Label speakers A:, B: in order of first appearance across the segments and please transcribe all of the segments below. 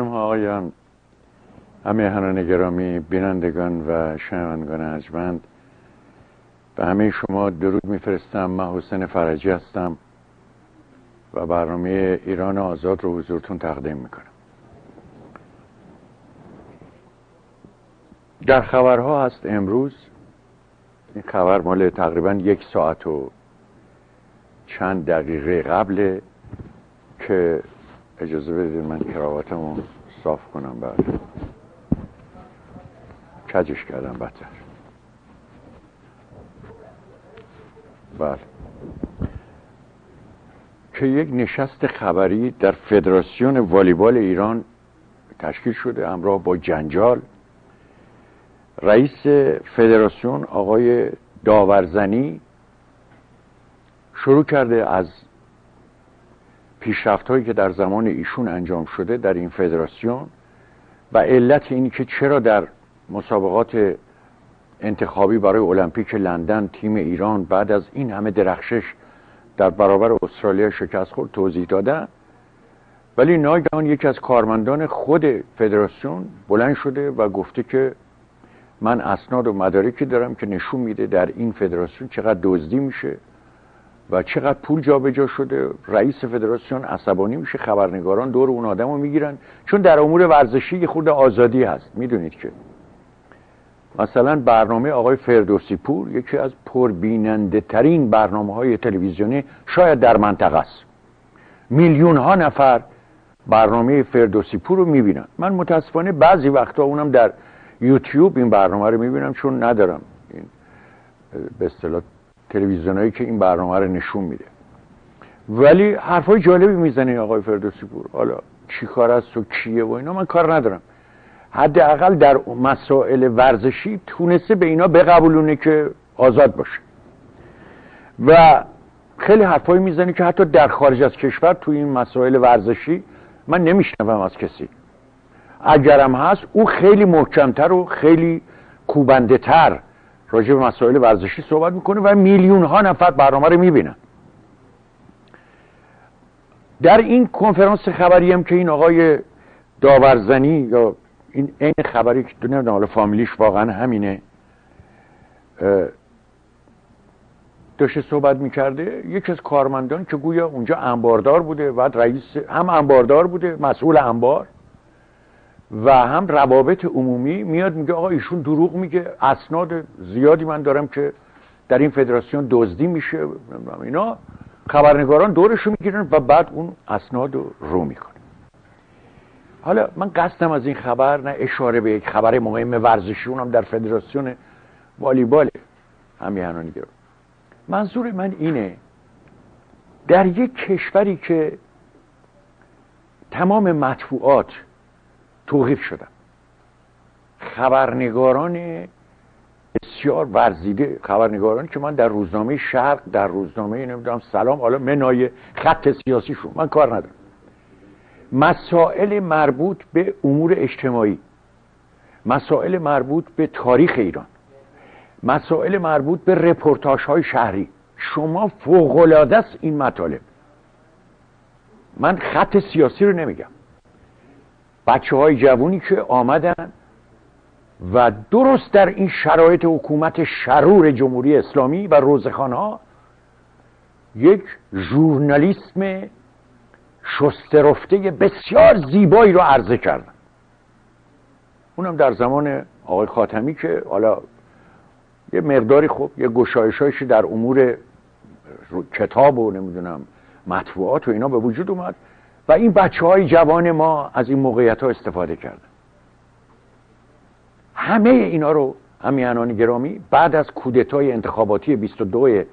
A: آقایان هنان گرامی بینندگان و شنوندگان ارجمند به همه شما درود میفرستم. من حسین فرجی هستم و برنامه ایران آزاد رو حضورتون تقدیم می‌کنم. در خبرها هست امروز این خبر مال تقریبا یک ساعت و چند دقیقه قبل که اجازه بدید من کراواتمو صاف کنم بعد. کجش کردم بدتر. بله. که یک نشست خبری در فدراسیون والیبال ایران تشکیل شده همراه با جنجال. رئیس فدراسیون آقای داورزنی شروع کرده از پیشرفت هایی که در زمان ایشون انجام شده در این فدراسیون و علت اینی که چرا در مسابقات انتخابی برای المپیک لندن تیم ایران بعد از این همه درخشش در برابر استرالیا شکست خورد توضیح دادن. ولی ناگهان یکی از کارمندان خود فدراسیون بلند شده و گفته که من اسناد و مدارکی دارم که نشون میده در این فدراسیون چقدر دزدی میشه. و چقدر پول جابجا شده رئیس فدراسیون عصبانی میشه خبرنگاران دور اون آدم رو می‌گیرن. چون در امور ورزشی یه آزادی هست می‌دونید که. مثلا برنامه آقای فردوسی پور یکی از پربیننده ترین برنامه های تلویزیونی شاید در منطقه است. میلیون ها نفر برنامه فردوسی پور رو می‌بینن. من متاسفانه بعضی وقتا اونم در یوتیوب این برنامه رو می‌بینم چون ندارم این به اصطلاح تلویزیونایی که این برنامه رو نشون میده. ولی حرفای جالبی می‌زنه آقای فردوسی پور. حالا چی کار است و کیه و اینا؟ من کار ندارم. حداقل در مسائل ورزشی تونسته به اینا بقبولونه که آزاد باشه. و خیلی حرفایی می‌زنه که حتی در خارج از کشور تو این مسائل ورزشی من نمیشنوم از کسی. اگرم هست او خیلی محکمتر و خیلی کوبنده تر راجع به مسائل ورزشی صحبت می‌کنه و میلیون ها نفر برنامه رو می‌بینن. در این کنفرانس خبری هم که این آقای داورزنی یا این عین خبری که نمی‌دونم حالا فامیلیش واقعا همینه داشته صحبت می‌کرده. یکی از کارمندان که گویا اونجا انباردار بوده و رئیس هم انباردار بوده مسئول انبار. و هم روابط عمومی میاد میگه آقا ایشون دروغ میگه. اسناد زیادی من دارم که در این فدراسیون دزدی میشه اینا. خبرنگاران دورشو می‌گیرن و بعد اون اسناد رو رو می‌کنه حالا من قصدم از این خبر نه اشاره به یک خبر مهم ورزشی اونم در فدراسیون والیبال همیهنانی گرفت. منظور من اینه در یک کشوری که تمام مطبوعات توقیف شدن. خبرنگاران بسیار ورزیده خبرنگارانی که من در روزنامه شرق در روزنامه نمی‌دونم سلام حالا منای خط سیاسیشون من کار ندارم. مسائل مربوط به امور اجتماعی مسائل مربوط به تاریخ ایران مسائل مربوط به رپورتاج های شهری. شما فوقلاده است این مطالب. من خط سیاسی رو نمیگم. بچه های جوونی که آمدن و درست در این شرایط حکومت شرور جمهوری اسلامی و روزخانه ها یک ژورنالیسم شسترفته بسیار زیبایی رو عرضه کردن. اونم در زمان آقای خاتمی که حالا یه مقداری خوب یه گشایشایشی در امور کتاب و نمی‌دونم مطبوعات و اینا به وجود اومد. و این بچه های جوان ما از این موقعیت ها استفاده کردن. همه اینا رو همیانان گرامی بعد از کودتای انتخاباتی 22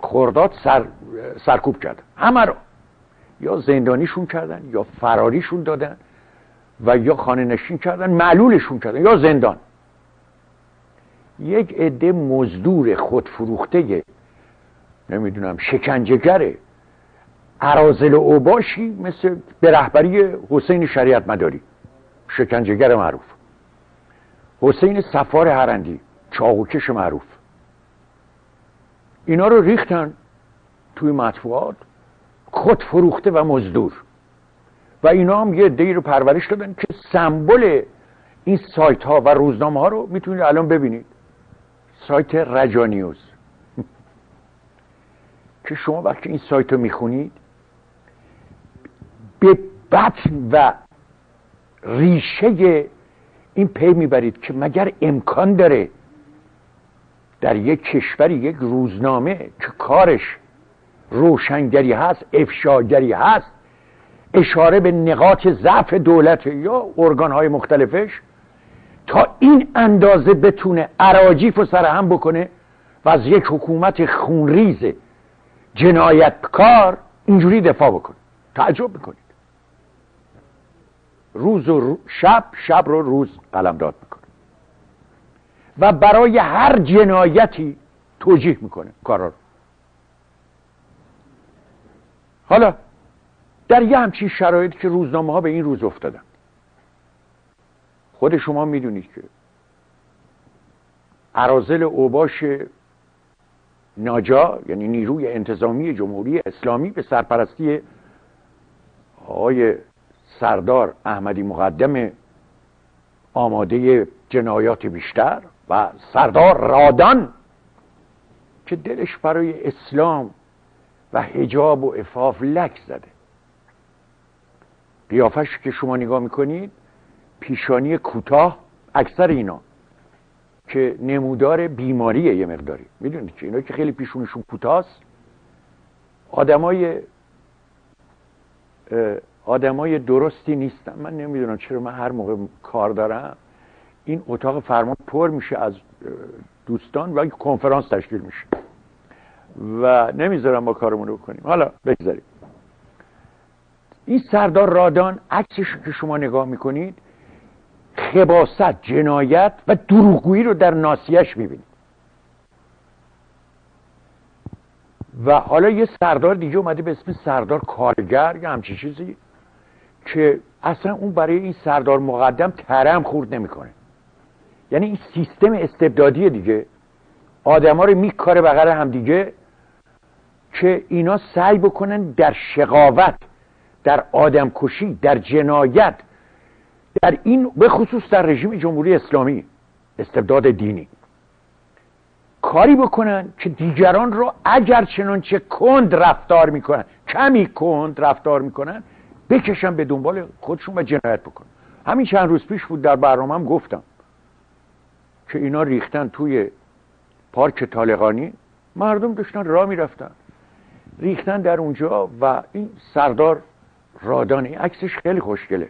A: خرداد سر، سرکوب کردن همه رو. یا زندانیشون کردن یا فراریشون دادن و یا خانه نشین کردن معلولشون کردن یا زندان. یک عده مزدور خودفروخته نمی‌دونم شکنجهگره عرازل اوباشی مثل به رهبری حسین شریعت مداری. شکنجهگر معروف. حسین سفار هرندی چاقوکش معروف. اینا رو ریختن توی مطبوعات خود فروخته و مزدور. و اینا هم یه دی رو پرورش دادن که سمبل این سایت ها و روزنامه ها رو می‌تونید الان ببینید. سایت رجانیوز. که شما وقتی این سایت رو می‌خونید به بطن و ریشه این پی می‌برید که مگر امکان داره در یک کشوری یک روزنامه که کارش روشنگری هست افشاگری هست اشاره به نقاط ضعف دولت یا ارگانهای مختلفش تا این اندازه بتونه عراجیف و سرهم بکنه و از یک حکومت خونریز جنایتکار اینجوری دفاع بکنه. تعجب بکنید روز و شب شب رو روز قلمداد می‌کنه. و برای هر جنایتی توجیه می‌کنه کارا رو. حالا در یه همچین شرایط که روزنامه ها به این روز افتادن. خود شما می‌دونید که عرازل اوباش ناجا یعنی نیروی انتظامی جمهوری اسلامی به سرپرستی آقای سردار احمدی مقدم آماده جنایات بیشتر و سردار رادان که دلش برای اسلام و حجاب و افاف لک زده. قیافش که شما نگاه می‌کنید پیشانی کوتاه اکثر اینا که نمودار بیماریه یه مقداری. می‌دونید که اینا که خیلی پیشونشون کوتاست آدمای آدمای درستی نیستن. من نمی‌دونم چرا من هر موقع کار دارم این اتاق فرمان پر میشه از دوستان و کنفرانس تشکیل میشه. و نمی‌ذارم با کارمون رو کنیم. حالا بگذاریم. این سردار رادان عکسش که شما نگاه می‌کنید خباست جنایت و دروغگویی رو در ناسیش می‌بینید. و حالا یه سردار دیگه اومده به اسم سردار کارگر یا همچی چیزی. که اصلا اون برای این سردار مقدم ترم خورد نمی‌کنه. یعنی این سیستم استبدادی دیگه. آدما رو میکاره بغل هم دیگه که اینا سعی بکنن در شقاوت در آدمکشی در جنایت در این به خصوص در رژیم جمهوری اسلامی استبداد دینی. کاری بکنن که دیگران رو اگر چنانچه کند رفتار می‌کنن. کمی کند رفتار می‌کنن بکشن به دنبال خودشون و جنایت بکنن همین چند روز پیش بود در برنامه هم گفتم که اینا ریختن توی پارک طالقانی. مردم داشتن راه می‌رفتن. ریختن در اونجا و این سردار رادانی عکسش خیلی خوشگله.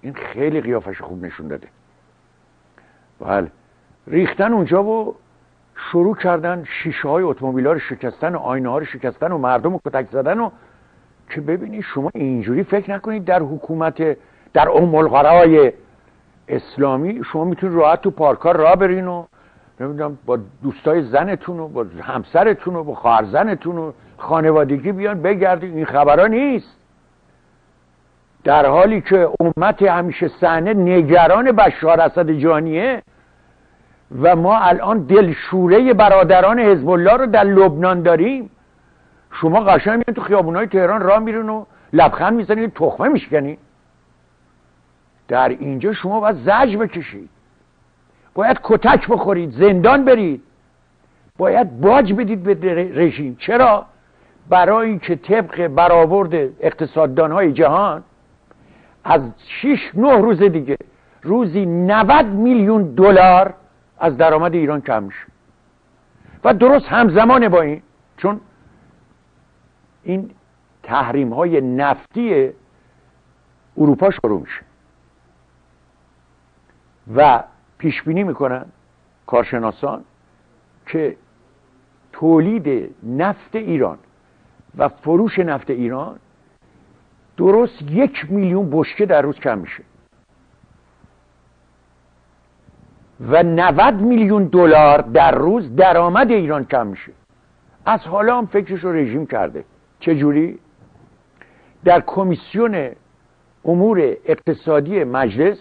A: این خیلی قیافش خوب نشون داده. بله. ریختن اونجا و شروع کردن شیشه های اتومبیل ها رو شکستن و آینه ها رو شکستن و مردم رو کتک زدن و که ببینید شما اینجوری فکر نکنید در حکومت در ام اسلامی شما می‌تونید راحت تو پارکا را برین و نمی‌دونم با دوستای زنتون و با همسرتون و با خواهر زنتون و خانوادگی بیان بگردید این خبرها نیست. در حالی که امت همیشه صحنه نگران بشار اسد جانیه و ما الان دلشوره برادران حزب الله رو در لبنان داریم. شما قشنگ تو خیابونای تهران راه میرین و لبخند می‌زنید تخمه میشکنید در اینجا شما باید زج بکشید. باید کتک بخورید زندان برید. باید باج بدید به رژیم. چرا؟ برای که طبق برآورد اقتصاددان های جهان از 6 نه روز دیگه روزی 90 میلیون دلار از درآمد ایران کم میشه. و درست همزمان با این چون این تحریم های نفتی اروپا شروع میشه. و پیش بینی می‌کنن کارشناسان که تولید نفت ایران و فروش نفت ایران درست یک میلیون بشکه در روز کم میشه. و 90 میلیون دلار در روز درآمد ایران کم میشه. از حالا هم فکرش رو رژیم کرده. چجوری؟ در کمیسیون امور اقتصادی مجلس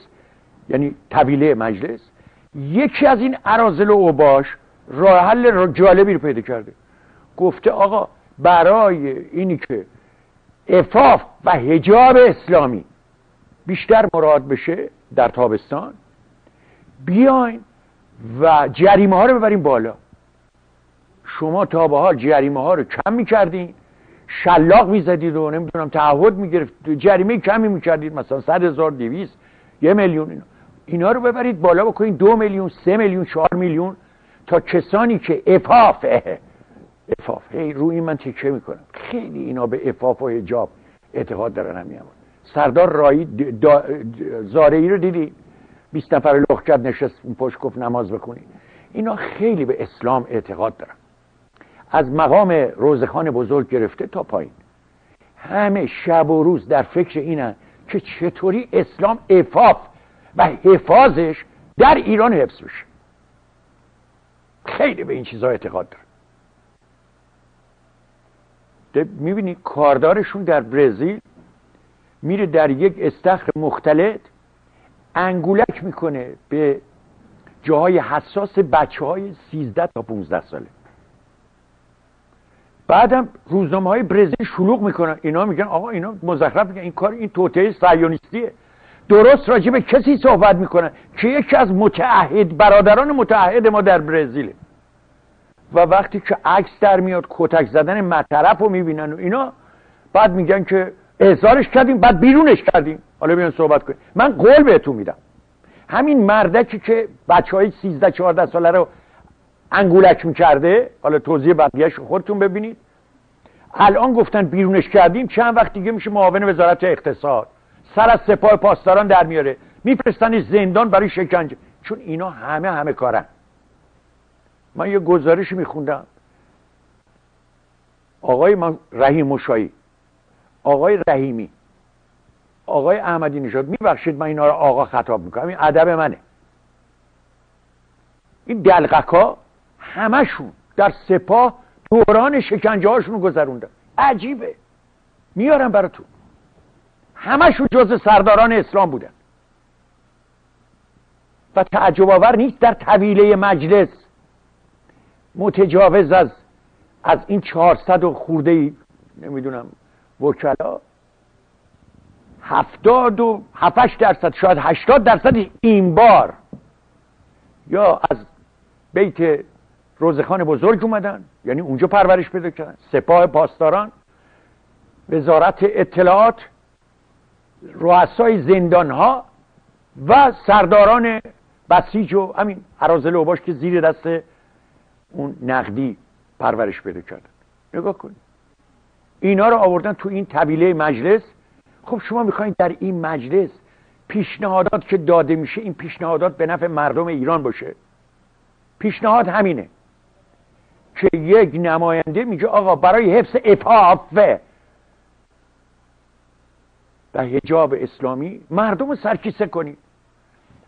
A: یعنی طبیله مجلس یکی از این عرازل و اوباش راه حل جالبی رو پیدا کرده. گفته آقا برای اینی که افاف و هجاب اسلامی بیشتر مراد بشه در تابستان بیاین و جریمه ها رو ببریم بالا. شما تا به حال جریمه ها رو کم می‌کردین. شلاق می‌زدید و نمی‌دونم تعهد می‌گرفت. جریمه کمی می‌کردید مثلا صد هزار دویست یه میلیون اینا. اینا رو ببرید بالا بکنید دو میلیون سه میلیون چهار میلیون تا کسانی که افاف. افاف. هی روی من تیکه می‌کنم. خیلی اینا به افاف و حجاب اعتقاد دارن همین سردار رایی زاره ای رو دیدی؟ 20 نفر لخکت نشست اون پشت گفت نماز بکنی اینا خیلی به اسلام اعتقاد دارن. از مقام روزخان بزرگ گرفته تا پایین. همه شب و روز در فکر اینن که چطوری اسلام افاف و حفاظش در ایران حفظ بشه. خیلی به این چیزها اعتقاد داره می‌بینی کاردارشون در برزیل میره در یک استخر مختلط انگولک می‌کنه به جاهای حساس بچه های 13 تا 15 ساله. بعدم روزنامه های برزیل شلوغ می‌کنن. اینا میگن آقا اینا مزخرف میگن. این کار این توطعه سایونیستیه درست راجع به کسی صحبت می‌کنن که یکی از متعهد برادران متعهد ما در برزیله. و وقتی که عکس در میاد کتک زدن مطرف رو می‌بینن و اینا بعد میگن که احضارش کردیم بعد بیرونش کردیم. حالا بیان صحبت کنیم. من قول بهتون میدم. همین مردکی که بچه های 13 14 ساله رو انگولک می‌کرده. حالا توضیح بقیهش خودتون ببینید. الان گفتن بیرونش کردیم. چند وقت دیگه میشه معاون وزارت اقتصاد. سر از سپاه پاسداران در میاره. میفرستنش زندان برای شکنجه چون اینا همه همه کارن. من یه گزارش میخوندم. آقای من رحیم مشایی آقای رحیمی. آقای احمدی نژاد میبخشید من اینا رو آقا خطاب می‌کنم. این ادب منه. این دلقکا همشون در سپاه دوران شکنجه هاشون گذروندن. عجیبه. میارم براتون. همشون جز سرداران اسلام بودن. و تعجب آور نیست در طویله مجلس. متجاوز از از این چهارصد و خورده ای نمی‌دونم وکلا هفتاد و هفتش درصد شاید هشتاد درصد این بار. یا از بیت روزخان بزرگ اومدن. یعنی اونجا پرورش پیدا کردن. سپاه پاسداران وزارت اطلاعات رؤسای زندان ها و سرداران بسیج و همین حرازل اوباش که زیر دست اون نقدی پرورش پیدا کردن. نگاه کنید اینا رو آوردن تو این طبیله مجلس. خب شما می‌خواین در این مجلس پیشنهادات که داده میشه این پیشنهادات به نفع مردم ایران باشه. پیشنهاد همینه. که یک نماینده میگه آقا برای حفظ افافه و هجاب اسلامی مردم رو سرکیسه کنید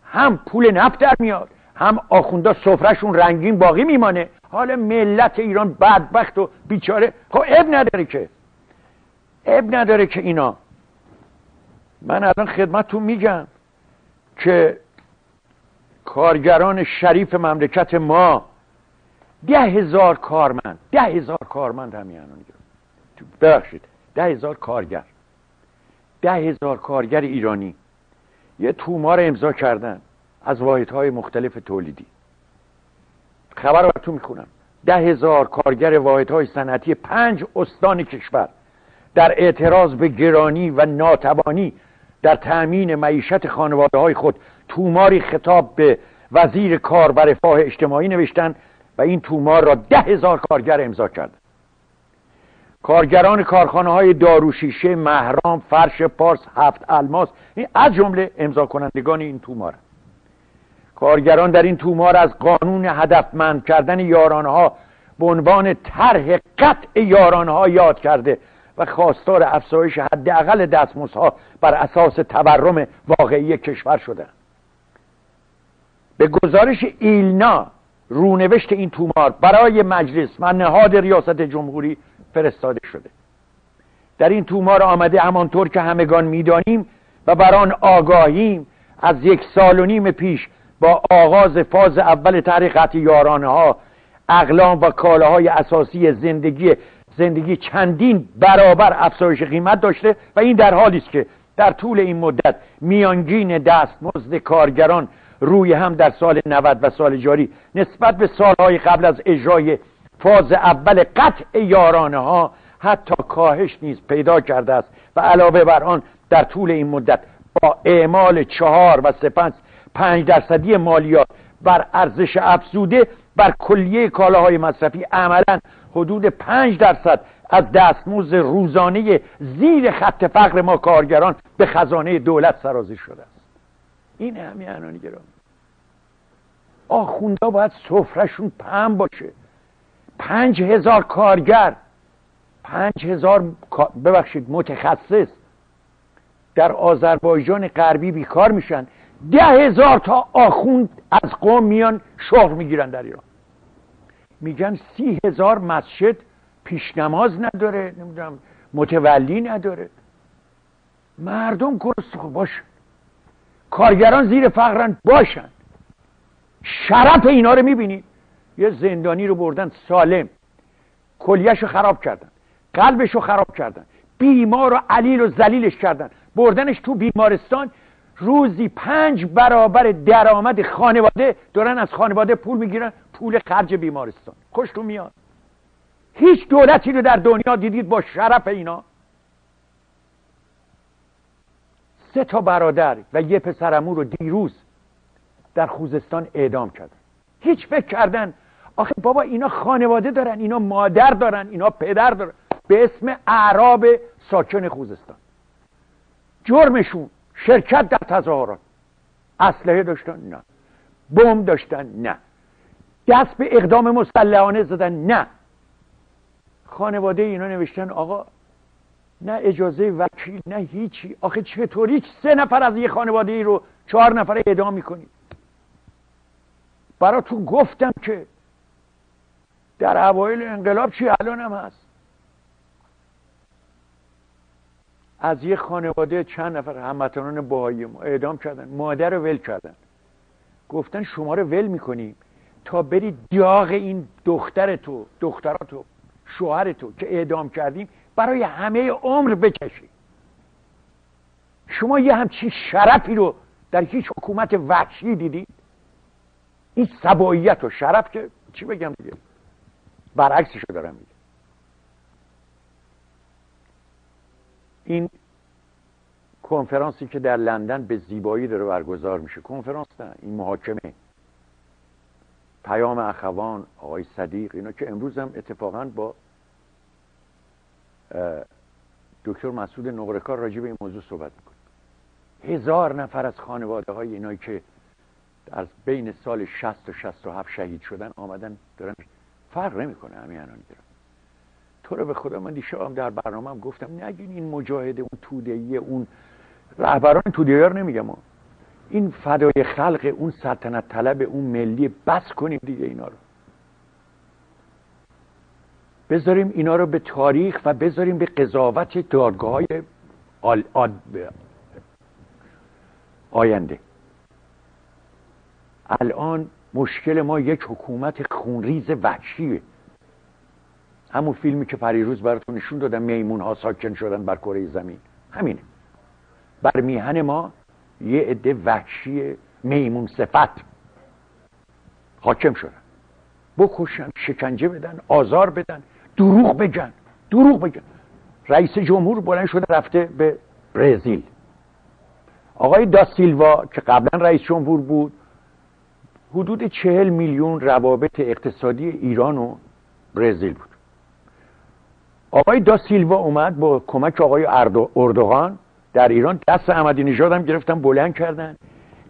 A: هم پول نفت در میاد هم آخوندا سفرهشون رنگین باقی میمانه. حالا ملت ایران بدبخت و بیچاره. خب اب نداره که. اب نداره که اینا. من الان خدمتتون میگم که کارگران شریف مملکت ما ده هزار کارمند ده هزار کارمند همین الان ببخشید ده هزار کارگر. ده هزار کارگر ایرانی. یه تومار امضا کردن از واحدهای مختلف تولیدی. خبر رو براتون می‌خونم. ده هزار کارگر واحدهای صنعتی پنج استان کشور در اعتراض به گرانی و ناتوانی در تأمین معیشت خانواده های خود توماری خطاب به وزیر کار و رفاه اجتماعی نوشتن و این تومار را ده هزار کارگر امضا کرد. کارگران کارخانه های داروشیشه مهرام فرش پارس هفت الماس این از جمله امضا کنندگان این تومار کارگران در این تومار از قانون هدفمند کردن یارانها به عنوان طرح قطع یارانها یاد کرده و خواستار افزایش حداقل دستمزدها بر اساس تورم واقعی کشور شده. به گزارش ایلنا رونوشت این تومار برای مجلس و نهاد ریاست جمهوری فرستاده شده. در این تومار آمده همانطور که همگان می‌دانیم و بر آن آگاهیم از یک سال و نیم پیش با آغاز فاز اول تحریقت یارانه ها اقلام و کالاهای اساسی زندگی زندگی چندین برابر افزایش قیمت داشته و این در حالی است که در طول این مدت میانگین دستمزد کارگران روی هم در سال 90 و سال جاری نسبت به سالهای قبل از اجرای فاز اول قطع یارانه ها حتی کاهش نیز پیدا کرده است. و علاوه بر آن در طول این مدت با اعمال چهار و سپنج پنج درصدی مالیات بر ارزش افزوده بر کلیه کالاهای مصرفی عملا حدود پنج درصد از دستمزد روزانه زیر خط فقر ما کارگران به خزانه دولت سرازیر شده است. این همین عنانی گرامی آخوندا باید سفرشون پم باشه. پنج هزار کارگر. پنج هزار ببخشید متخصص. در آذربایجان غربی بیکار میشن. ده هزار تا آخوند از قوم میان شغل می‌گیرن در ایران. میگن سی هزار مسجد پیشنماز نداره نمی‌دونم متولی نداره. مردم گرست باش. کارگران زیر فقرن باشن. شرف اینا رو می‌بینید یه زندانی رو بردن سالم. کلیش رو خراب کردن. قلبش رو خراب کردن. بیمار و علیل و زلیلش کردن. بردنش تو بیمارستان. روزی پنج برابر درآمد خانواده دارن از خانواده پول می‌گیرن. پول خرج بیمارستان. خوشتون میاد. هیچ دولتی رو در دنیا دیدید با شرف اینا. سه تا برادر و یه پسرمو رو دیروز در خوزستان اعدام کردن. هیچ فکر کردن. آخه بابا اینا خانواده دارن اینا مادر دارن اینا پدر دارن. به اسم اعراب ساکن خوزستان. جرمشون شرکت در تظاهرات. اسلحه داشتن؟ نه. بم داشتن؟ نه. دست به اقدام مسلحانه زدن؟ نه. خانواده اینا نوشتن آقا نه اجازه وکیل نه هیچی. آخه چطوری سه نفر از یه خانواده ای رو چهار نفر اعدام می‌کنی؟ براتون گفتم که در اوایل انقلاب چی الان هم هست؟ از یه خانواده چند نفر هموطنان باهایی ما اعدام کردن مادر رو ول کردن. گفتن شما رو ول می‌کنیم تا بری دیاغ این دختر تو دختراتو شوهر تو که اعدام کردیم برای همه عمر بکشی. شما یه همچین شرفی رو در هیچ حکومت وحشی دیدید این سباییت و شرف که چی بگم دیگه؟ برعکسش رو دارم میگم. این کنفرانسی که در لندن به زیبایی داره برگزار میشه. کنفرانس نه این محاکمه. پیام اخوان آقای صدیق اینا که امروز هم اتفاقا با دکتر مسعود نقرکار راجع به این موضوع صحبت می‌کنه. هزار نفر از خانواده های اینایی که از بین سال 60 و 67 شهید شدن آمدن دارن فرق نمی‌کنه همین الان دارن. تو رو به خدا من دیشب در برنامه هم گفتم نگین این مجاهده اون تودهی اون رهبران توده رو نمیگم. این فدای خلق اون سلطنت طلب اون ملی بس کنیم دیگه اینا رو. بذاریم اینا رو به تاریخ و بذاریم به قضاوت دادگاه های آینده. الان مشکل ما یک حکومت خونریز وحشیه. همون فیلمی که پریروز براتون نشون دادم میمون ها ساکن شدن بر کره زمین. همینه. بر میهن ما یه عده وحشی میمون صفت حاکم شدن. بکشن شکنجه بدن آزار بدن. دروغ بگن. دروغ بگن. رئیس جمهور بلند شده رفته به برزیل. آقای داسیلوا که قبلا رئیس جمهور بود حدود چهل میلیون روابط اقتصادی ایران و برزیل بود. آقای داسیلوا اومد با کمک آقای اردوغان در ایران. دست احمدی نژاد هم گرفتن بلند کردن.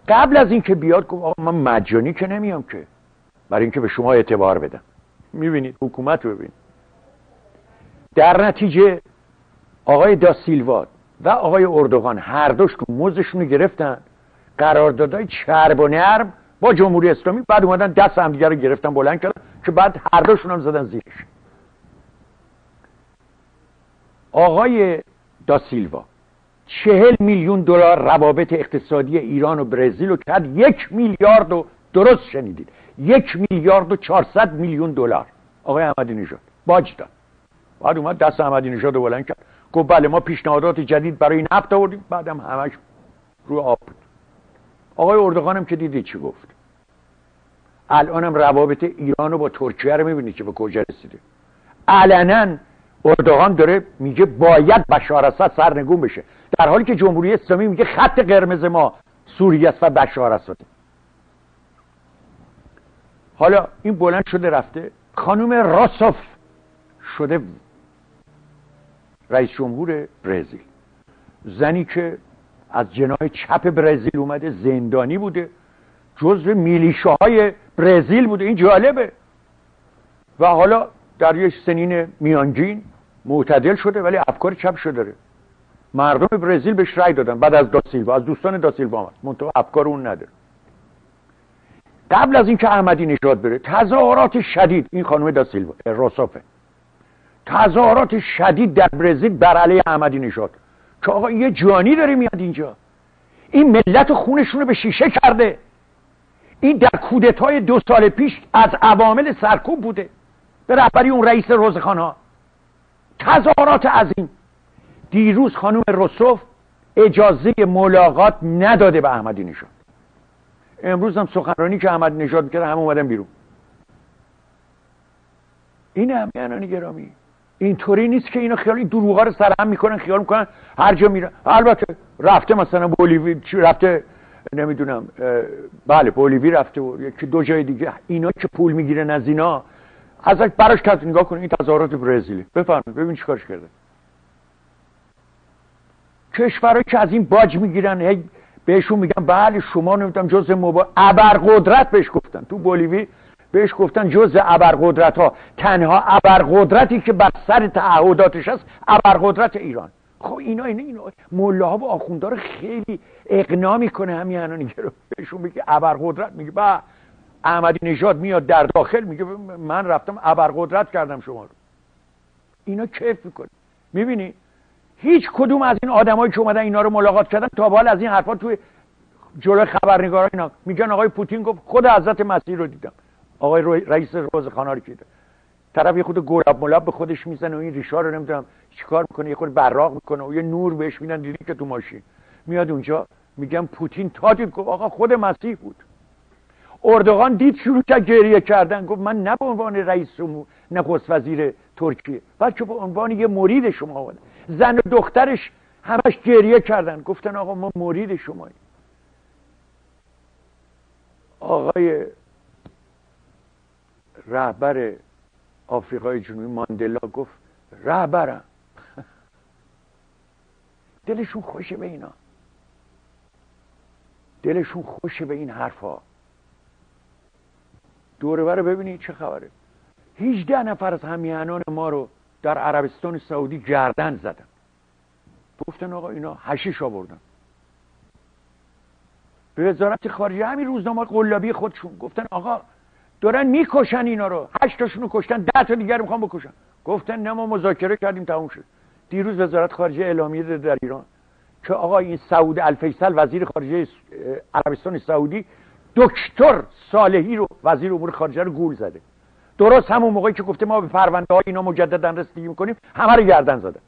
A: قبل از اینکه بیاد گفت آقا من مجانی که نمیام که. برای اینکه به شما اعتبار بدم. می‌بینید حکومت رو ببینید. در نتیجه آقای داسیلوا و آقای اردوغان هر دوش موزشون رو گرفتن. قراردادهای چرب و نرم با جمهوری اسلامی بعد اومدن دست همدیگه رو گرفتن بلند کردن که بعد هر دوشون هم زدن زیرش. آقای داسیلوا چهل میلیون دلار روابط اقتصادی ایران و برزیل رو کرد یک میلیارد و درست شنیدید. یک میلیارد و چهارصد میلیون دلار. آقای احمدی نژاد باج داد. بعد اومد دست احمدی نژاد رو بلند کرد. گفت بله ما پیشنهادات جدید برای نفت آوردیم. بعدم همش رو آب بود. آقای اردوغانم که دیدی چی گفت؟ الانم روابط ایران رو با ترکیه رو می‌بینید که به کجا رسیده. علنا اردوغان داره میگه باید بشار اسد سرنگون بشه. در حالی که جمهوری اسلامی میگه خط قرمز ما سوریه است و بشار اسد. حالا این بلند شده رفته. خانم راسوف شده رئیس جمهور برزیل. زنی که از جناه چپ برزیل اومده زندانی بوده جزو میلیشاهای برزیل بوده. این جالبه. و حالا در یک سنین میانجین معتدل شده ولی افکار چپ شده داره. مردم برزیل بهش رأی دادن. بعد از داسیلوا از دوستان داسیلوا آمد. منتها افکار اون نداره. قبل از اینکه احمدی نژاد بره تظاهرات شدید. این خانم داسیلوا روسوفه تظاهرات شدید در برزیل بر علیه احمدی نژاد. که آقا یه جانی داره میاد اینجا. این ملت خونشون رو به شیشه کرده. این در کودتای دو سال پیش از عوامل سرکوب بوده. به رهبری اون رئیس روزخان ها تظاهرات عظیم. دیروز خانم رسوف اجازه ملاقات نداده به احمدی نژاد. امروز هم سخنرانی که احمدی نژاد می‌کرد هم اومدن بیرون. این هم یعنی گرامی. اینطوری نیست که اینا خیال این دروغا رو سرهم می‌کنن خیال می‌کنن هر جا میرن البته رفته مثلا بولیوی رفته نمی‌دونم بله بولیوی رفته و یکی دو جای دیگه. اینا که پول می‌گیرن از اینا ازش براش کت نگاه کنید این تظاهرات برزیلی. بفرمایید ببین چیکارش کرده. کشورهایی که از این باج می‌گیرن بهشون میگن بله شما نمی‌دونم جز مبا ابرقدرت بهش گفتن. تو بولیوی بهش گفتن جز ابرقدرت ها تنها ابرقدرتی که بر سر تعهداتش هست ابرقدرت ایران. خب اینا اینا اینا. ملاها و آخوندار خیلی اقنا می‌کنه همین الان بهشون میگه ابرقدرت. میگه با احمدی نژاد میاد در داخل میگه من رفتم ابرقدرت کردم شما رو. اینا کیف می‌کنه. می‌بینی؟ هیچ کدوم از این آدمایی که اومدن اینا رو ملاقات کردن تا حال از این حرفا توی جلو خبرنگارا اینا. میگن آقای پوتین گفت خود حضرت مسیح رو دیدم. آقای رئیس روزخانه رو دیدم طرف یه خود گرب ملاب به خودش می‌زنه و این ریشا رو نمی‌دونم چیکار می‌کنه یه خود براق می‌کنه و یه نور بهش میدن دیدی که تو ماشین. میاد اونجا میگم پوتین تا دید گفت آقا خود مسیح بود. اردوغان دید شروع کرد گریه کردن گفت من نه به عنوان رئیس نخست وزیر ترکیه بلکه به عنوان یه مرید شما آمده. زن و دخترش همش گریه کردن. گفتن آقا ما مرید شماییم. آقای رهبر آفریقای جنوبی ماندلا گفت رهبرم. دلشون خوشه به اینا. دلشون خوشه به این حرفا. دوره ببینید چه خبره. 18 نفر از همیهنان ما رو در عربستان سعودی گردن زدن. گفتن آقا اینا هشیش آوردن. به وزارت خارجه همین روزنامه قلابی خودشون گفتن آقا دارن می‌کشن اینا رو. هشتاشون رو کشتن ده تا دیگر می‌خوان بکشن. گفتن نه ما مذاکره کردیم تموم شد. دیروز وزارت خارجه اعلامیه داده در ایران که آقا این سعود الفیصل وزیر خارجه عربستان سعودی دکتر صالحی رو وزیر امور خارجه رو گول زده. درست همون موقعی که گفته ما به پرونده های اینا مجددا رسیدگی می‌کنیم همه رو گردن زده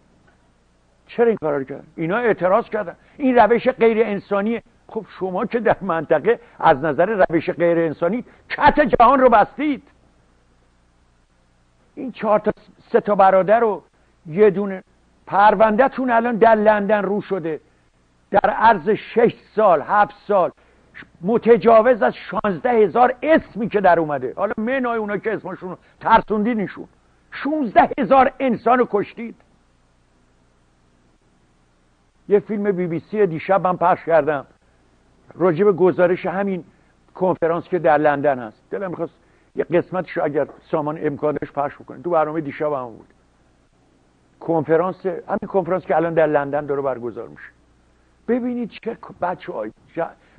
A: چرا این کارا رو کردن؟ اینا اعتراض کردن. این روش غیر انسانیه. خب شما که در منطقه از نظر روش غیر انسانی کت جهان رو بستید. این چهار تا سه تا برادر رو یه دونه پروندهتون الان در لندن رو شده. در عرض شش سال هفت سال متجاوز از شانزده هزار اسمی که در اومده. حالا منای اونا که اسمشون ترسوندی نیشون شونزده هزار انسان رو کشتید. یه فیلم بی بی سی دیشب من پخش کردم. راجع به گزارش همین کنفرانس که در لندن هست. دلم می‌خواست یه قسمتش اگر سامان امکانش پخش بکنه. تو برنامه دیشب هم بود. کنفرانس همین کنفرانس که الان در لندن داره برگزار میشه. ببینید چه بچه های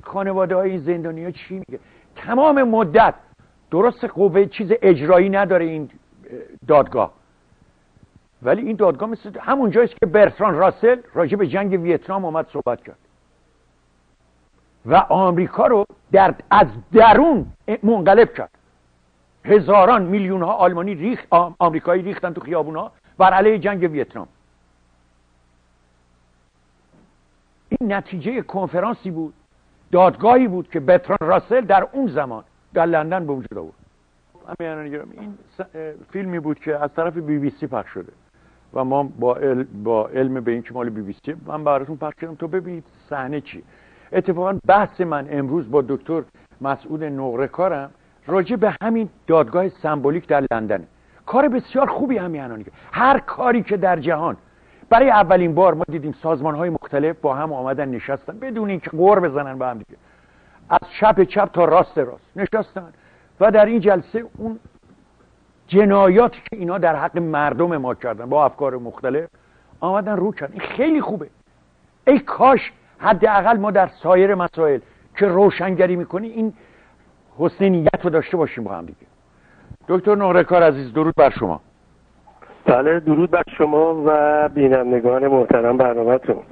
A: خانواده های این زندانی ها چی میگه. تمام مدت درست قوه چیز اجرایی نداره این دادگاه. ولی این دادگاه مثل همون جاییست که برتران راسل راجع به جنگ ویتنام اومد صحبت کرد. و آمریکا رو در از درون منقلب کرد. هزاران میلیون ها آلمانی ریخت آمریکایی ریختن تو خیابون ها بر علیه جنگ ویتنام. این نتیجه کنفرانسی بود دادگاهی بود که بتران راسل در اون زمان در لندن به وجود آورد. این فیلمی بود که از طرف بی بی سی پخش شده و ما با, با علم به این که مال بی بی سی من براتون پخش کردم. تو ببینید صحنه چی؟ اتفاقا بحث من امروز با دکتر مسعود نقره کارم راجع به همین دادگاه سمبولیک در لندن. کار بسیار خوبی همین هر کاری که در جهان. برای اولین بار ما دیدیم سازمان های مختلف با هم آمدن نشستن بدون اینکه قور بزنن به هم دیگه. از چپ چپ تا راست راست نشستن. و در این جلسه اون جنایاتی که اینا در حق مردم ما کردن با افکار مختلف آمدن رو کردن. این خیلی خوبه. ای کاش حداقل ما در سایر مسائل که روشنگری می‌کنی این حسنیت رو داشته باشیم با هم دیگه. دکتر نورکار عزیز درود بر شما.
B: بله درود بر شما و بینندگان محترم برنامهتون.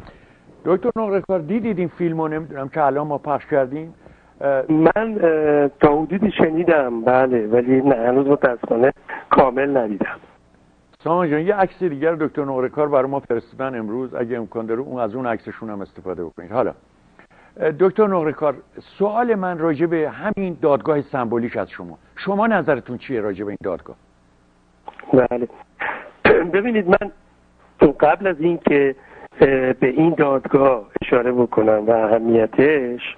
A: دکتر نقرکار دیدید این فیلم رو نمی‌دونم که الان ما پخش کردیم.
B: من تا حدودی شنیدم بله ولی نه هنوز متاسفانه کامل ندیدم.
A: سامان جان یه عکس دیگر دکتر نقرکار برای ما فرستادن امروز اگه امکان داره اون از اون عکسشون هم استفاده بکنید. حالا دکتر نقرکار سوال من راجع به همین دادگاه سمبولیک از شما. شما نظرتون چیه راجع به این دادگاه؟
B: بله. ببینید من قبل از اینکه به این دادگاه اشاره بکنم و اهمیتش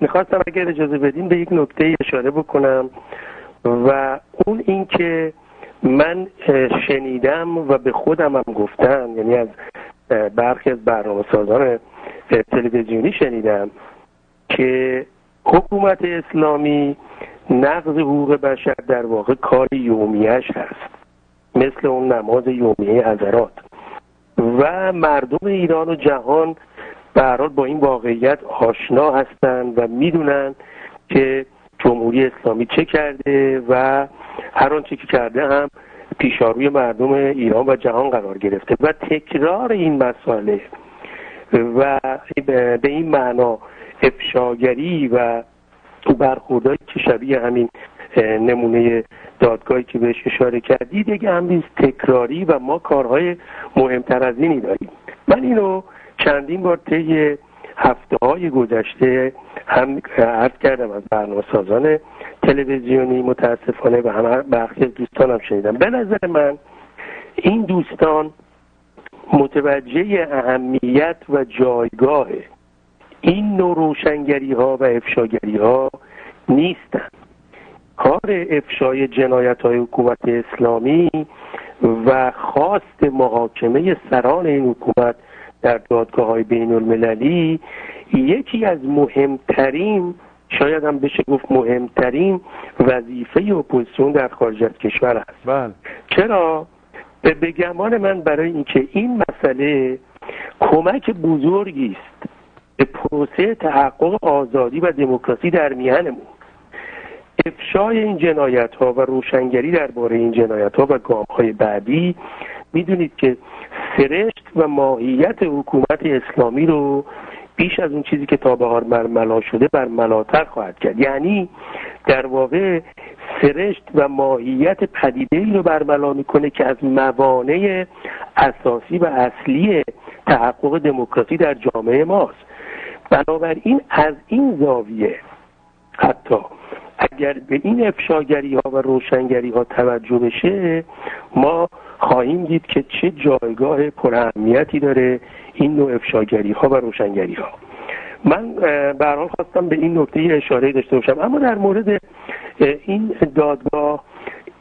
B: می‌خواستم اگر اجازه بدین به یک نکته اشاره بکنم و اون اینکه من شنیدم و به خودم هم گفتم یعنی از برخی از برنامه سازان تلویزیونی شنیدم که حکومت اسلامی نقض حقوق بشر در واقع کار یومیش هست مثل اون نماز یومیه حضرات. و مردم ایران و جهان به با این واقعیت آشنا هستند و می‌دونن که جمهوری اسلامی چه کرده و هر آنچه که کرده هم پیشاروی مردم ایران و جهان قرار گرفته و تکرار این مسئله و به این معنا افشاگری و برخوردهایی که شبیه همین نمونه دادگاهی که بهش اشاره کردید یک امری تکراری و ما کارهای مهمتر از اینی داریم. من اینو چندین بار طی هفته های گذشته هم عرض کردم از برنامه سازان تلویزیونی متاسفانه و هم برخی از دوستانم شنیدم. به نظر من این دوستان متوجه اهمیت و جایگاه این نوع روشنگری ها و افشاگری ها نیستند کار افشای جنایت های حکومت اسلامی و خواست محاکمه سران این حکومت در دادگاه های بین المللی یکی از مهمترین شاید هم بشه گفت مهمترین وظیفه اپوزیسیون در خارج از کشور است.
A: بله.
B: چرا؟ به بگمان من برای اینکه این مسئله کمک بزرگی است به پروسه تحقق آزادی و دموکراسی در میهنمون افشای این جنایت ها و روشنگری درباره این جنایت ها و گام های بعدی می‌دونید که سرشت و ماهیت حکومت اسلامی رو بیش از اون چیزی که تا بهار مرملا شده بر ملاتر خواهد کرد. یعنی در واقع سرشت و ماهیت پدیده ای رو برملا می‌کنه که از موانع اساسی و اصلی تحقق دموکراسی در جامعه ماست. بنابراین از این زاویه حتی اگر به این افشاگری ها و روشنگری ها توجه بشه ما خواهیم دید که چه جایگاه پراهمیتی داره این نوع افشاگری ها و روشنگری ها من به حال خواستم به این نکته اشاره داشته باشم. اما در مورد این دادگاه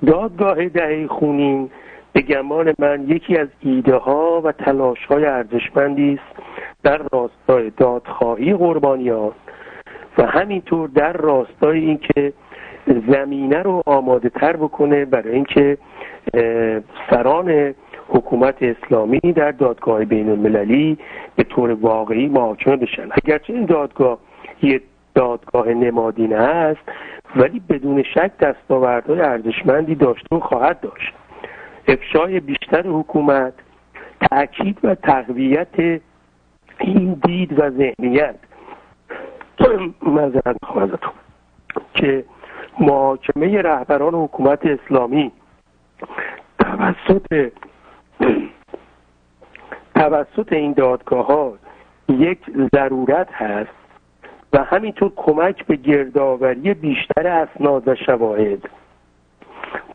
B: دادگاه دهه خونین به گمان من یکی از ایده ها و تلاش های ارزشمندی است در راستای دادخواهی قربانیان و همینطور در راستای اینکه زمینه رو آماده تر بکنه برای اینکه سران حکومت اسلامی در دادگاه بین المللی به طور واقعی محاکمه بشن اگرچه این دادگاه یه دادگاه نمادینه است ولی بدون شک دستاوردهای ارزشمندی داشته و خواهد داشت. افشای بیشتر حکومت تاکید و تقویت این دید و ذهنیت. که محاکمه رهبران حکومت اسلامی توسط توسط این دادگاه ها یک ضرورت هست و همینطور کمک به گردآوری بیشتر اسناد و شواهد.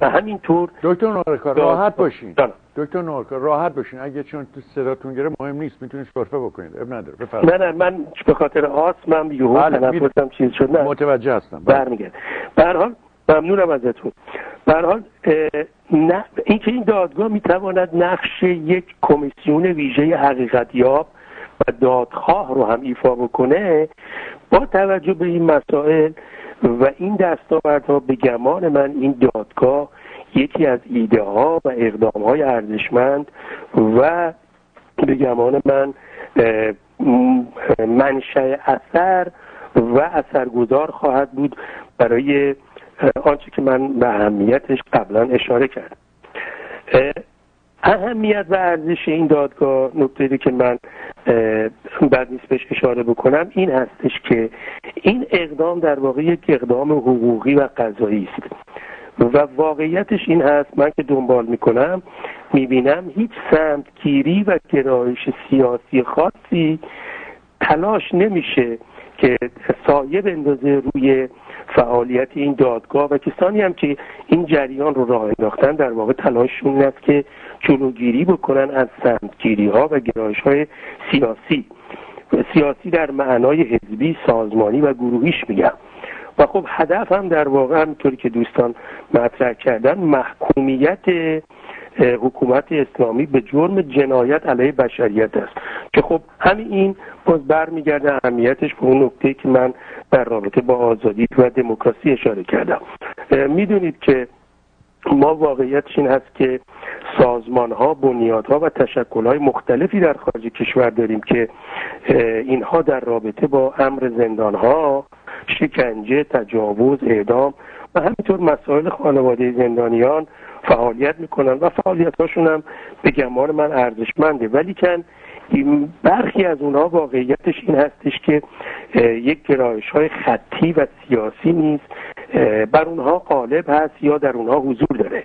B: و همینطور
A: دکتر نورکار راحت باشین. دکتر نورکار راحت باشین. اگه چون تو صداتون گره مهم نیست. می‌تونید سرفه بکنید. اب نداره.
B: بفرمایید. نه نه من به خاطر آسمم یهو بله، تنفسم چیز شد نه.
A: متوجه هستم.
B: برمیگرد. به هر حال ممنونم ازتون. به هر حال نه اینکه این دادگاه می‌تواند نقش یک کمیسیون ویژه حقیقت یاب و دادخواه رو هم ایفا بکنه با توجه به این مسائل و این دستاوردها به گمان من این دادگاه یکی از ایده ها و اقدام های ارزشمند و به گمان من منشأ اثر و اثرگذار خواهد بود برای آنچه که من به اهمیتش قبلا اشاره کردم. اهمیت و ارزش این دادگاه نکته که من بعد نیست بهش اشاره بکنم این هستش که این اقدام در واقع یک اقدام حقوقی و قضایی است. و واقعیتش این هست من که دنبال می‌کنم می‌بینم هیچ سمتگیری و گرایش سیاسی خاصی تلاش نمیشه که سایه بندازه روی فعالیت این دادگاه و کسانی هم که این جریان رو راه انداختن در واقع تلاششون این است که جلوگیری بکنن از سمتگیری ها و گرایش های سیاسی. سیاسی در معنای حزبی سازمانی و گروهیش میگم. و خب هدف هم در واقع همینطوری که دوستان مطرح کردن محکومیت حکومت اسلامی به جرم جنایت علیه بشریت است. که خب همین این باز برمیگرده اهمیتش به اون نکته که من در رابطه با آزادی و دموکراسی اشاره کردم. می‌دونید که ما واقعیتش این هست که سازمان ها بنیادها و تشکل های مختلفی در خارج کشور داریم که اینها در رابطه با امر زندان ها شکنجه تجاوز اعدام و همینطور مسائل خانواده زندانیان فعالیت می‌کنن و فعالیت هاشون هم به گمان من ارزشمنده. ولی کن برخی از اونها واقعیتش این هستش که یک گرایش های خطی و سیاسی نیست بر اونها غالب هست یا در اونها حضور داره.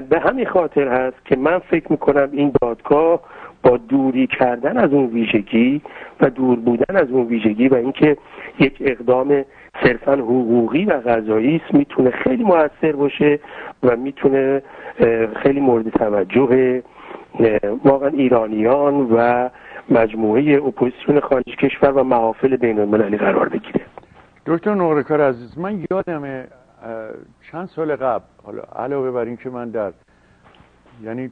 B: به همین خاطر هست که من فکر می‌کنم این دادگاه با دوری کردن از اون ویژگی و دور بودن از اون ویژگی و اینکه یک اقدام صرفا حقوقی و غذایی است می‌تونه خیلی موثر باشه و می‌تونه خیلی مورد توجه واقعا ایرانیان و مجموعه اپوزیسیون خارج کشور و محافل بین المللی قرار بگیره.
A: دکتر نقرکار عزیز من یادم چند سال قبل حالا علاوه بر این که من در یعنی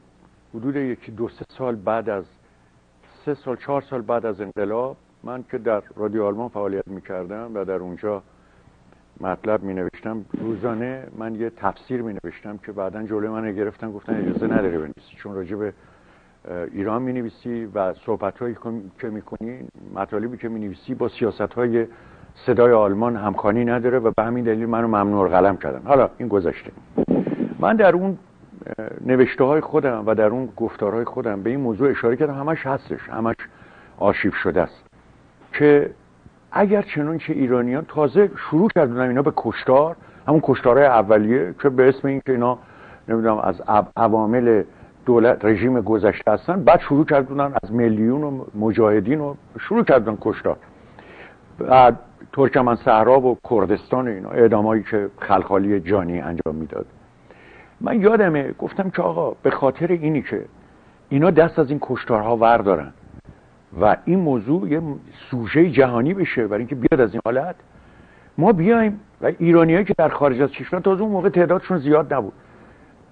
A: حدود یکی دو سه سال بعد از سه سال چهار سال بعد از انقلاب من که در رادیو آلمان فعالیت می‌کردم و در اونجا مطلب می نوشتم روزانه من یه تفسیر می نوشتم که بعدا جلوی من گرفتن گفتن اجازه نداره بنویسی. چون راجع به ایران می نویسی و صحبت هایی که می کنی مطالبی که می نویسی با سیاست های صدای آلمان همخانی نداره و به همین دلیل منو ممنوع قلم کردن. حالا این گذشته. من در اون نوشته های خودم و در اون گفتارهای خودم به این موضوع اشاره کردم. همش هستش. همش آشیب شده است. که اگر چنون که ایرانیان تازه شروع کردن اینا به کشتار همون کشتارهای اولیه که به اسم این که اینا نمی‌دونم از عوامل دولت رژیم گذشته هستن بعد شروع کردن از میلیون و مجاهدین و شروع کردن کشتار. بعد ترکمن صحرا و کردستان اینا اعدامایی که خلخالی جانی انجام می‌داد. من یادمه گفتم که آقا به خاطر اینی که اینا دست از این کشتارها وردارن. و این موضوع یه سوژه جهانی بشه برای اینکه بیاد از این حالت. ما بیایم و ایرانیایی که در خارج از کشور تا اون موقع تعدادشون زیاد نبود.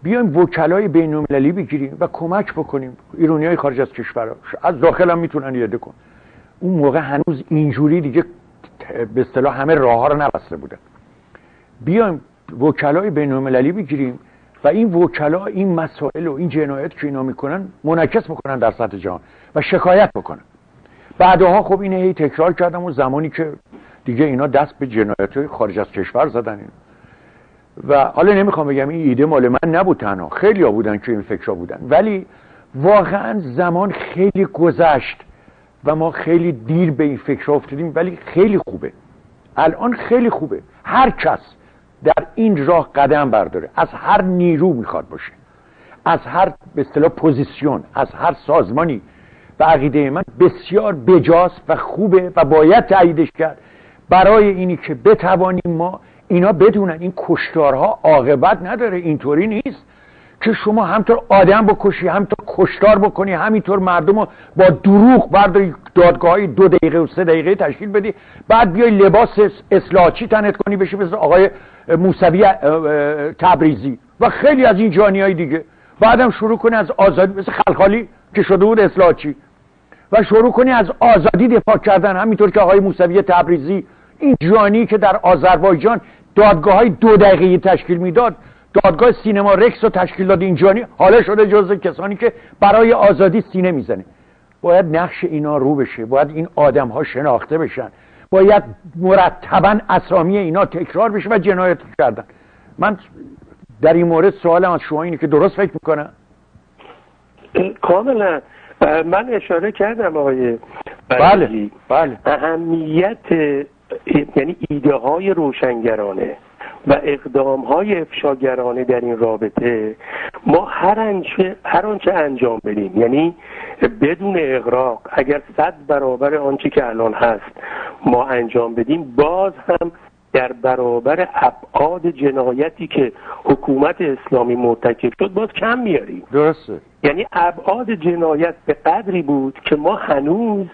A: بیایم وکلای بین المللی بگیریم و کمک بکنیم ایرانیای خارج از کشور از داخل هم می‌تونن یده کن. اون موقع هنوز اینجوری دیگه به اصطلاح همه راه ها رو نبسته بودن. بیایم وکلای بین المللی بگیریم و این وکلا این مسائل و این جنایت که اینا می‌کنن منعکس بکنن در سطح جهان و شکایت بکنن. بعدها خب اینه هی تکرار کردم و زمانی که دیگه اینا دست به جنایت خارج از کشور زدن. این. و حالا نمی‌خوام بگم این ایده مال من نبود تنها خیلی ها بودن که این فکر بودن. ولی واقعا زمان خیلی گذشت و ما خیلی دیر به این فکر افتادیم ولی خیلی خوبه. الان خیلی خوبه. هر کس در این راه قدم برداره. از هر نیرو می‌خواد باشه. از هر به اصطلاح پوزیسیون از هر سازمانی و عقیده من بسیار بجاست و خوبه و باید تاییدش کرد. برای اینی که بتوانیم ما اینا بدونن. این کشتارها عاقبت نداره. اینطوری نیست که شما همطور آدم بکشی همطور کشتار بکنی همینطور مردم رو با دروغ برداری دادگاه های دو دقیقه و سه دقیقه تشکیل بدی. بعد بیای لباس اصلاحچی تنت کنی بشی مثل آقای موسوی تبریزی. و خیلی از این جانی دیگه. بعدم شروع کنی از آزادی مثل خلخالی. که شده بود اصلاحچی و شروع کنی از آزادی دفاع کردن. همینطور که آقای موسوی تبریزی این جانی که در آذربایجان دادگاه های دو دقیقه تشکیل می‌داد دادگاه سینما رکس رو تشکیل داد. اینجانی حالا شده جز کسانی که برای آزادی سینه می‌زنه. باید نقش اینا رو بشه. باید این آدم ها شناخته بشن. باید مرتبا اسامی اینا تکرار بشه و جنایت کردن. من در این مورد سوالم از شما اینه که درست فکر می‌کنم؟
B: کاملا من اشاره کردم آقای
A: بله بله.
B: اهمیت یعنی ایده های روشنگرانه و اقدام های افشاگرانه در این رابطه ما هر آنچه هر آنچه انجام بدیم یعنی بدون اغراق اگر صد برابر آنچه که الان هست ما انجام بدیم باز هم در برابر ابعاد جنایتی که حکومت اسلامی مرتکب شد باز کم میاریم.
A: درسته.
B: یعنی ابعاد جنایت به قدری بود که ما هنوز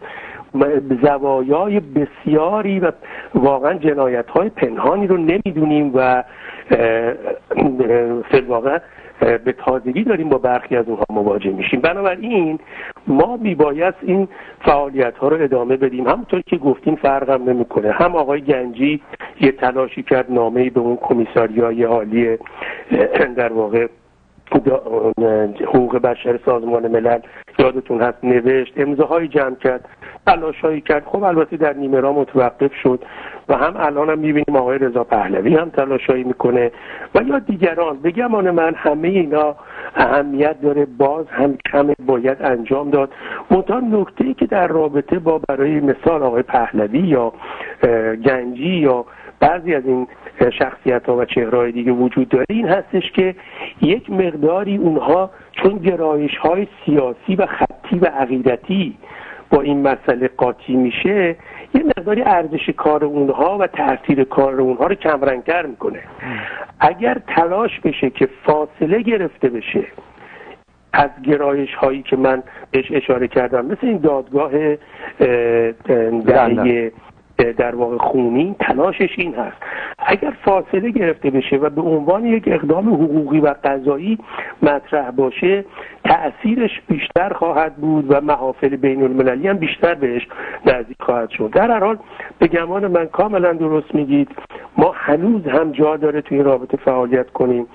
B: زوایای بسیاری و واقعا جنایت های پنهانی رو نمی‌دونیم و واقع به تازگی داریم با برخی از اونها مواجه میشیم. بنابراین ما میباید این فعالیت ها رو ادامه بدیم. همونطور که گفتیم فرقم نمی‌کنه. هم آقای گنجی یه تلاشی کرد نامه به اون کمیساریای عالی در واقع حقوق بشر سازمان ملل یادتون هست نوشت امضاهایی جمع کرد تلاشهایی کرد. خب البته در نیمه را متوقف شد و هم الان هم می‌بینیم آقای رضا پهلوی هم تلاشایی می‌کنه و یا دیگران. به گمان من همه اینا اهمیت داره باز هم کم باید انجام داد. منتها نکته ای که در رابطه با برای مثال آقای پهلوی یا گنجی یا بعضی از این شخصیت ها و چهرهای دیگه وجود داره. این هستش که یک مقداری اونها چون گرایش های سیاسی و خطی و عقیدتی با این مسئله قاطی میشه یه مقداری ارزش کار اونها و تاثیر کار اونها رو کمرنگتر می‌کنه. اگر تلاش بشه که فاصله گرفته بشه از گرایش هایی که من بهش اشاره کردم مثل این دادگاه دهه در واقع خونی تلاشش این هست. اگر فاصله گرفته بشه و به عنوان یک اقدام حقوقی و قضایی مطرح باشه تأثیرش بیشتر خواهد بود و محافل بین المللی هم بیشتر بهش نزدیک خواهد شد. در هر حال به گمان من کاملا درست میگید. ما هنوز هم جا داره توی رابطه فعالیت کنیم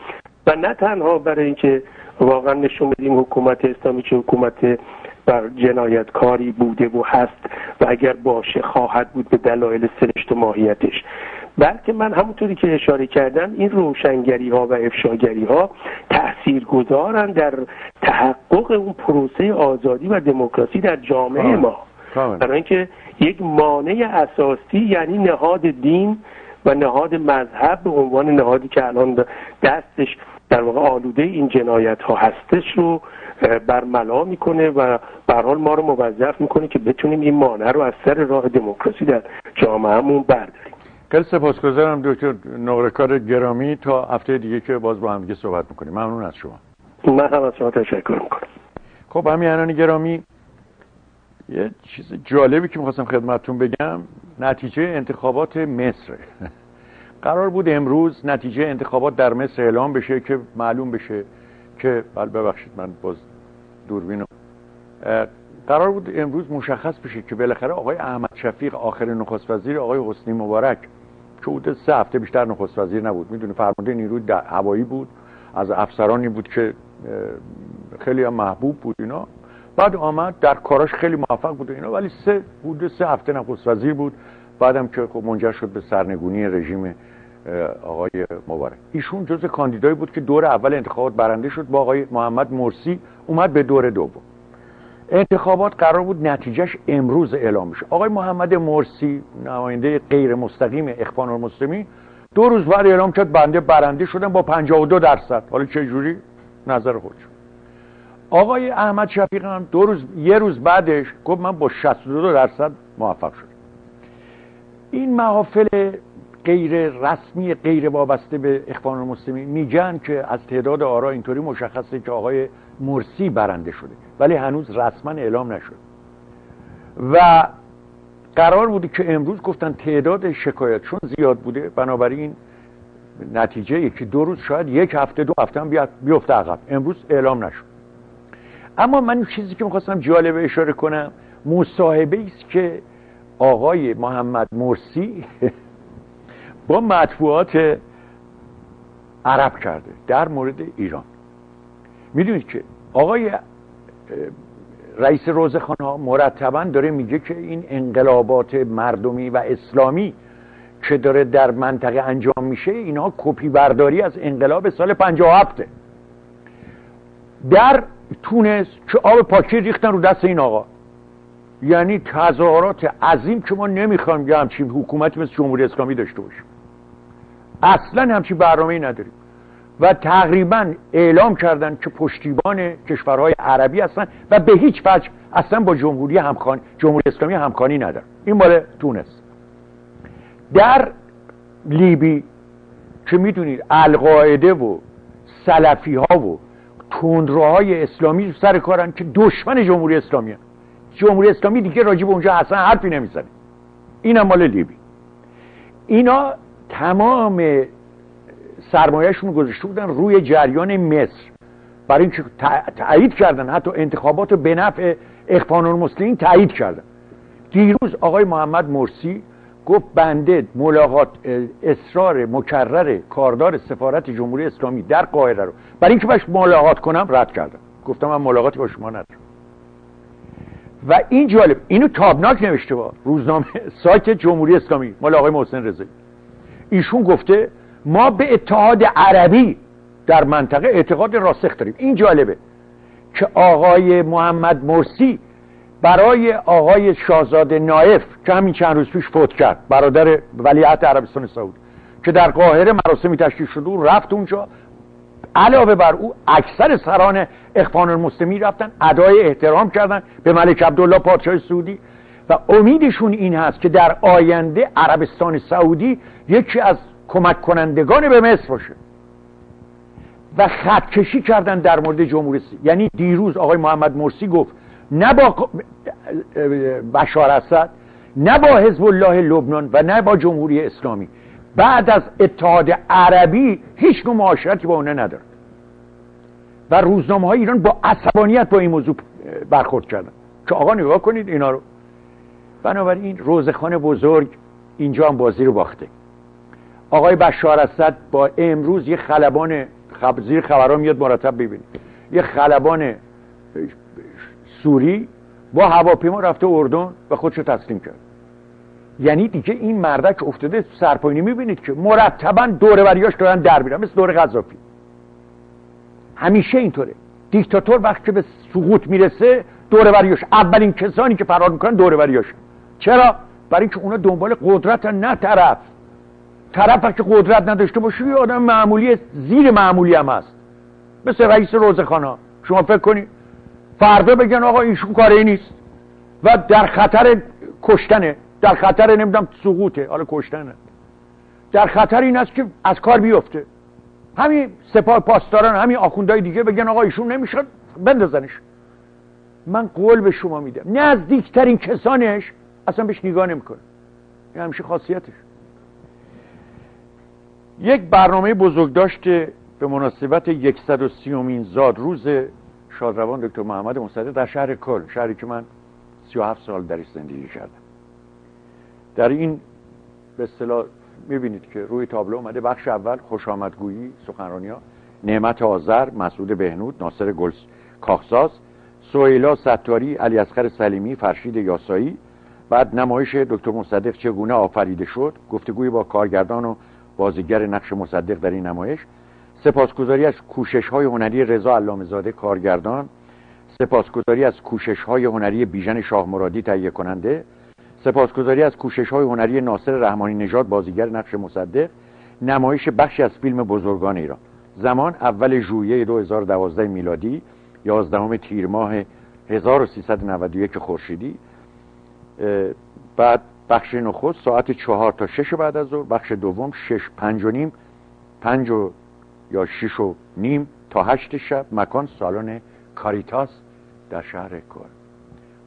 B: و نه تنها برای اینکه واقعا نشون بدیم حکومت اسلامی چه حکومت بر جنایتکاری بوده و هست و اگر باشه خواهد بود به دلایل سرشت و ماهیتش. بلکه من همونطوری که اشاره کردم این روشنگری ها و افشاگری ها تأثیر گذارن در تحقق اون پروسه آزادی و دموکراسی در جامعه ما. برای اینکه یک مانع اساسی یعنی نهاد دین و نهاد مذهب به عنوان نهادی که الان دستش در واقع آلوده این جنایت ها هستش رو برملا می‌کنه و به حال ما رو موظف می‌کنه که بتونیم این مانع رو از سر راه دموکراسی در جامعهمون برداریم.
A: خیلی سپاسگزارم دکتر نقرکار گرامی. تا هفته دیگه که باز با هم دیگه صحبت می‌کنیم. ممنون از شما.
B: من هم از شما تشکر می‌کنم.
A: خب همین گرامی یه چیز جالبی که می‌خواستم خدمتتون بگم نتیجه انتخابات مصر. قرار بود امروز نتیجه انتخابات در مصر اعلام بشه که معلوم بشه که بله ببخشید من باز دوربینو قرار بود امروز مشخص بشه که بالاخره آقای احمد شفیق آخر نخست وزیر آقای حسنی مبارک که بوده سه هفته بیشتر نخست وزیر نبود. می‌دونه فرمانده نیروی هوایی بود از افسرانی بود که خیلی هم محبوب بود اینا. بعد آمد در کاراش خیلی موفق بود اینا ولی سه بوده سه هفته نخست وزیر بود. بعدم که خب منجر شد به سرنگونی رژیم آقای مبارک. ایشون جز کاندیدایی بود که دور اول انتخابات برنده شد با آقای محمد مرسی اومد به دور دوم. انتخابات قرار بود نتیجهش امروز اعلام بشه. آقای محمد مرسی نماینده غیر مستقیم اخوان المسلمین دو روز بعد اعلام کرد بنده برنده شدن با 52 درصد. حالا چه جوری؟ نظر خودش آقای احمد شفیق هم دو روز یه روز بعدش گفت من با 62 درصد موفق شد این محافل غیر رسمی غیر وابسته به اخوان المسلمین. میگن که از تعداد آرا اینطوری مشخصه که آقای مرسی برنده شده. ولی هنوز رسما اعلام نشد. و قرار بوده که امروز گفتن تعداد شکایت چون زیاد بوده. بنابراین نتیجه یکی دو روز شاید یک هفته دو هفته هم بیفته عقب. امروز اعلام نشد. اما من چیزی که می‌خواستم جالبه اشاره کنم مصاحبه است که آقای محمد مرسی با مطبوعات عرب کرده در مورد ایران. می‌دونید که آقای رئیس روزخانه ها مرتبا داره میگه که این انقلابات مردمی و اسلامی که داره در منطقه انجام میشه اینا کپی برداری از انقلاب سال 57 در تونس که آب پاکی ریختن رو دست این آقا. یعنی تظاهرات عظیم که ما نمی‌خوایم یه همچین حکومتی مثل جمهوری اسلامی داشته باشیم. اصلا همچین برنامه نداریم. و تقریبا اعلام کردن که پشتیبان کشورهای عربی هستن و به هیچ وجه اصلا با جمهوری همخوانی جمهوری اسلامی همخوانی ندارن. این مال تونس. در لیبی که می‌دونید القاعده و سلفی ها و تندروهای اسلامی سر کارن که دشمن جمهوری اسلامی هن. جمهوری اسلامی دیگه راجب اونجا اصلا حرفی نمی‌زنه. این مال لیبی. اینا تمام سرمایهشون گذاشته بودن روی جریان مصر. برای اینکه تایید کردن حتی انتخابات به نفع اخوان المسلمین تایید کردن. دیروز آقای محمد مرسی گفت بنده ملاقات اصرار مکرر کاردار سفارت جمهوری اسلامی در قاهره رو. برای اینکه باش ملاقات کنم رد کردم. گفتم من ملاقاتی با شما ندارم. و این جالب اینو تابناک نوشته با روزنامه سایت جمهوری اسلامی. مال آقای محسن رضایی. ایشون گفته ما به اتحاد عربی در منطقه اعتقاد راسخ داریم. این جالبه که آقای محمد مرسی برای آقای شاهزاده نایف که همین چند روز پیش فوت کرد برادر ولیعت عربستان سعودی که در قاهره مراسمی تشکیل شده و رفت اونجا. علاوه بر او اکثر سران اخوان المسلمین رفتن ادای احترام کردن به ملک عبدالله پادشاه سعودی. و امیدشون این هست که در آینده عربستان سعودی یکی از کمک کنندگان به مصر باشه. و خطکشی کردن در مورد جمهوری یعنی دیروز آقای محمد مرسی گفت نه با بشار اسد نه با حزب الله لبنان و نه با جمهوری اسلامی. بعد از اتحاد عربی هیچ نوع معاشرتی با اونه ندارد. و روزنامه های ایران با عصبانیت با این موضوع برخورد کردن. که آقا نگاه کنید اینا رو. بنابراین روزخان بزرگ اینجا هم بازی رو باخته. آقای بشار اسد با امروز یه خلبان خب زیر خبرها میاد مرتب ببینید یه خلبان سوری با هواپیما رفته اردن و خودشو تسلیم کرد. یعنی دیگه این مردک افتاده سرپاینی می‌بینید که مرتبا دوره بریاش دارن در میرن مثل دوره غذافی. همیشه اینطوره. دیکتاتور وقتی به سقوط می‌رسه دوره بریاش اولین کسانی که فرار می‌کنن دوره بریاش چرا؟ برای اینکه اونا دنبال قدرت نه طرف. طرف که قدرت نداشته باشه یه آدم معمولی زیر معمولی هم هست. مثل رئیس روزخانه شما فکر کنید فردا بگن آقا ایشون کاری نیست. و در خطر کشتنه. در خطر نمی‌دونم سقوطه. حالا کشتنه. در خطر این است که از کار بیفته. همین سپاه پاسداران همین آخوندهای دیگه بگن آقا ایشون نمی‌شد بندازنش. من قول به شما میدم. نزدیکترین کسانش اصلا بهش نگاه نمی‌کنه. این همیشه خاصیتش. یک برنامه بزرگ داشته به مناسبت 130 امین زاد روز شادروان دکتر محمد مصدق در شهر کل شهری که من 37 سال درش زندگی کردم. در این به اصطلاح می‌بینید که روی تابلو اومده بخش اول خوش آمدگویی سخنرانی ها نعمت آذر مسعود بهنود ناصر گل کاخساز سویلا ستاری علی اصغر سلیمی فرشید یاسایی. بعد نمایش دکتر مصدق چگونه آفریده شد گفتگوی با کارگردان و بازیگر نقش مصدق در این نمایش سپاسگزاری از کوشش های هنری رضا علامزاده کارگردان سپاسگزاری از کوشش های هنری بیژن شاه مرادی تهیه کننده سپاسگزاری از کوشش های هنری ناصر رحمانی نژاد بازیگر نقش مصدق نمایش بخشی از فیلم بزرگان ایران. زمان اول ژوئیه 2012 میلادی یازدهم تیر ماه 1391 خورشیدی بعد بخش نخست ساعت چهار تا شش بعد از ظهر بخش دوم شش پنج و نیم پنج و یا شش و نیم تا هشت شب مکان سالن کاریتاس در شهر کار.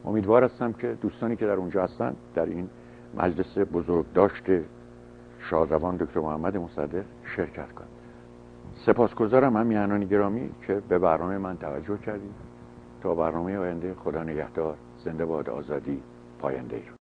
A: امیدوار هستم که دوستانی که در اونجا هستن در این مجلس بزرگ داشته شادروان دکتر محمد مصدق شرکت کنند. سپاسگزارم هم میهنان گرامی که به برنامه من توجه کردید تا برنامه آینده خدا نگهدار زنده باد آزادی پاینده ایران